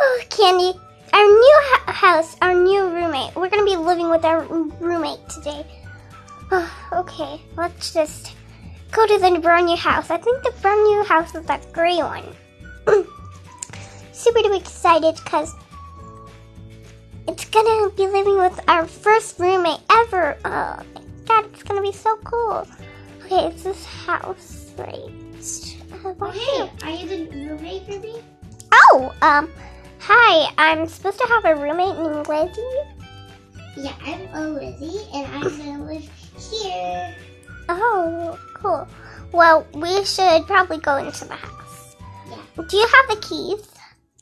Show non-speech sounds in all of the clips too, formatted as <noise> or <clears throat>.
Oh, Candy, our new house, our new roommate. We're gonna be living with our roommate today. Oh, okay, let's just go to the brand new house. I think the brand new house is that gray one. <clears throat> Super duper excited because it's gonna be living with our first roommate ever. Oh my god, it's gonna be so cool. Okay, it's this house, right? Uh, hey, are you the roommate for me? Oh, um, hi. I'm supposed to have a roommate named Lizzie. Yeah, I'm Lizzie, and I'm gonna live here. Oh, cool. Well, we should probably go into the house. Yeah, Do you have the keys?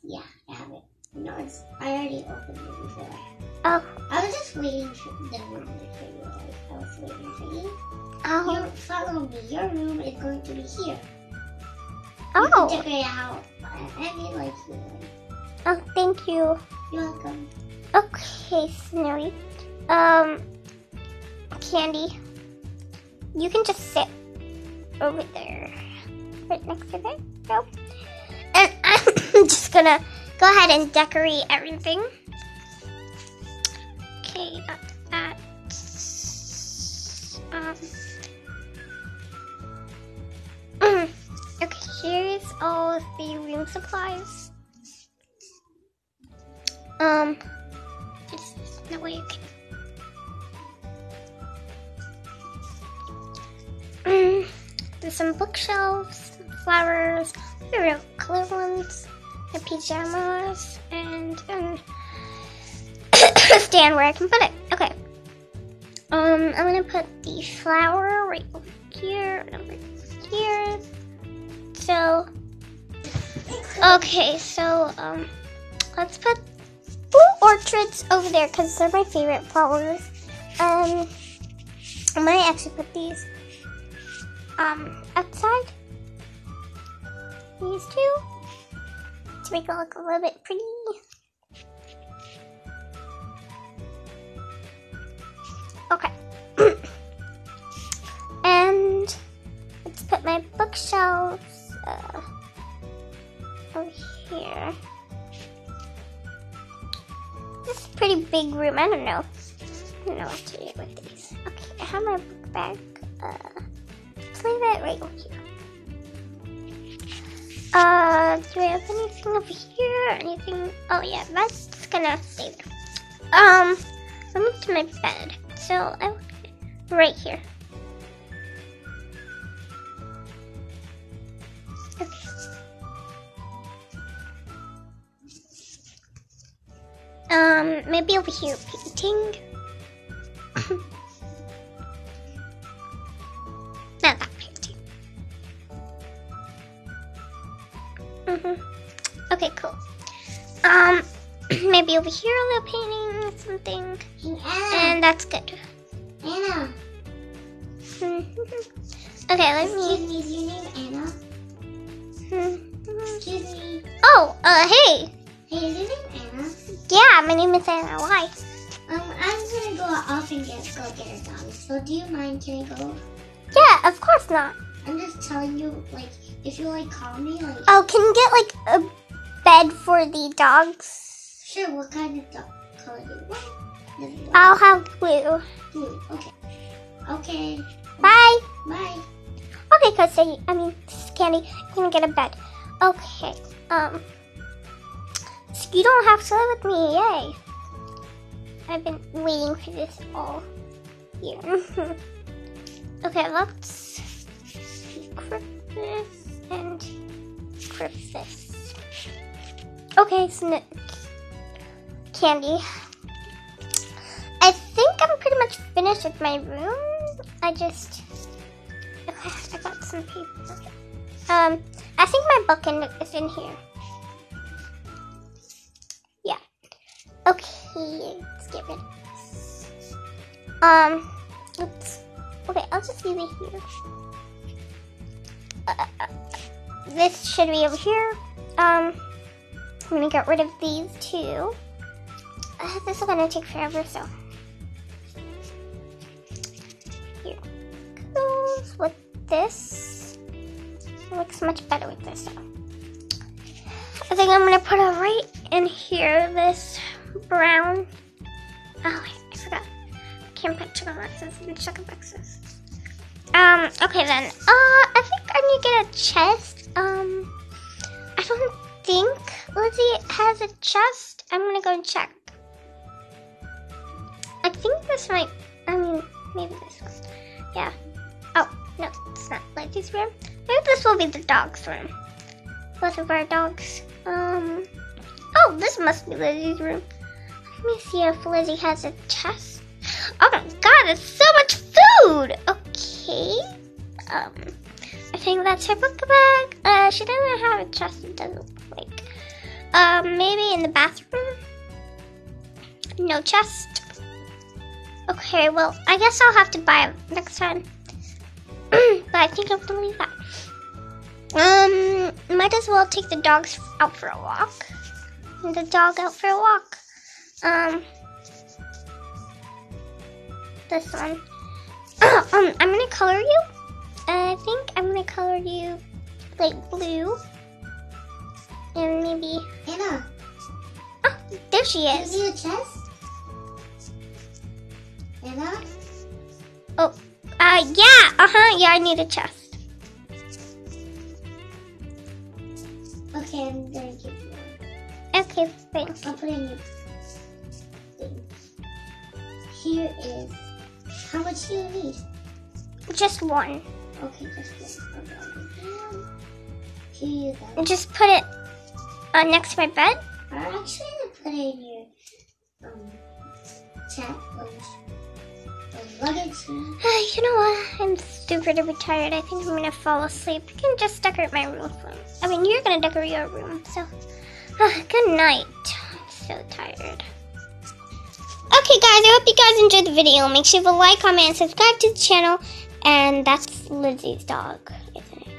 yeah, I have it. No, it's, I already opened it before. Oh, I was just waiting for the roommate for you. Like, I was waiting for you. oh, You follow me. Your room is going to be here. You can oh, decorate it how any like you. Oh, thank you. You're welcome. Okay, Snowy. Um, Candy, you can just sit over there, right next to there. No. And I'm <coughs> just gonna go ahead and decorate everything. Okay, that's um. <coughs> Okay, here's all of the room supplies. Um, just no way you can. Mm, There's some bookshelves, flowers, real color ones, the pajamas, and um, a <coughs> stand where I can put it. Okay. Um, I'm gonna put the flower right over here, and over here. So, okay, so um, let's put orchids over there because they're my favorite flowers. Um, I might actually put these um outside. These two to make it look a little bit pretty. This is a pretty big room. I don't know. I don't know what to do with these. Okay, I have my book bag. Uh, let's leave it right over here. Uh, do I have anything over here? Anything? Oh yeah, that's gonna stay there. Um, let me to my bed. So I right here. Um, maybe over here painting. <laughs> Not that painting. Mhm. Okay, cool. Um, <clears throat> maybe over here a little painting, something, and that's good. Anna. Mhm. Okay, let me. Excuse me. is your name Anna? Mhm. Excuse me. Oh, uh. Hey, My name is Anna. Why? Um, I'm gonna go off and get go get a dog. So do you mind? Can I go? Yeah, of course not. I'm just telling you, like, if you like call me, like, Oh, can you get like a bed for the dogs? sure. What kind of dog color do you want? I'll have blue. blue? Okay. Okay. Bye. Bye. Okay, Cause I mean, Candy, you can get a bed. Okay. Um. You don't have to live with me. Yay. I've been waiting for this all year. <laughs> okay, let's equip this and equip this. Okay, so Candy. I think I'm pretty much finished with my room. I just Okay, I got some paper. Um, I think my book is in here. Let's get rid of this. Um, oops. Okay, I'll just leave it here. Uh, uh, this should be over here. Um, I'm gonna get rid of these two. Uh, this is gonna take forever, so. Here goes with this. Looks much better with this though. I think I'm gonna put it right in brown. Oh, I forgot. Can't put chicken boxes in chicken boxes. Um, okay then. Uh, I think I need to get a chest. Um, I don't think Lizzie has a chest. I'm gonna go and check. I think this might, I mean, maybe this one. Yeah. Oh, no, it's not Lizzie's room. Maybe this will be the dog's room. Both of our dogs. Um, oh, this must be Lizzie's room. Let me see if Lizzie has a chest. Oh my god, it's so much food! Okay. Um, I think that's her book bag. Uh, she doesn't have a chest, it doesn't look like. Um, maybe in the bathroom? No chest. Okay, well, I guess I'll have to buy it next time. <clears throat> but I think I'm gonna leave that. Um, might as well take the dogs out for a walk. The dog out for a walk. Um, this one. um, I'm gonna color you. I think I'm gonna color you like blue. And maybe. Anna, Oh, there she do you is. see a chest? Anna? Oh, uh, yeah, uh huh, yeah, I need a chest. Okay, I'm gonna give you one. Okay, thanks. I'll put in your. Here is. How much do you need? Just one. Okay, just one. Okay. Here you go. Just put it uh, next to my bed. I'm actually gonna put it in your um chat luggage. you know what? I'm stupid tired. I think I'm gonna fall asleep. You can just decorate my room for me. I mean, you're gonna decorate your room, so. Uh, good night. I'm so tired. Okay, guys, I hope you guys enjoyed the video. Make sure to like, comment, and subscribe to the channel. And that's Lizzie's dog?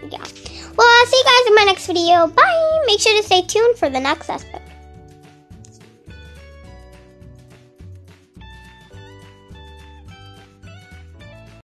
Yeah. Well, I'll see you guys in my next video. Bye. Make sure to stay tuned for the next episode.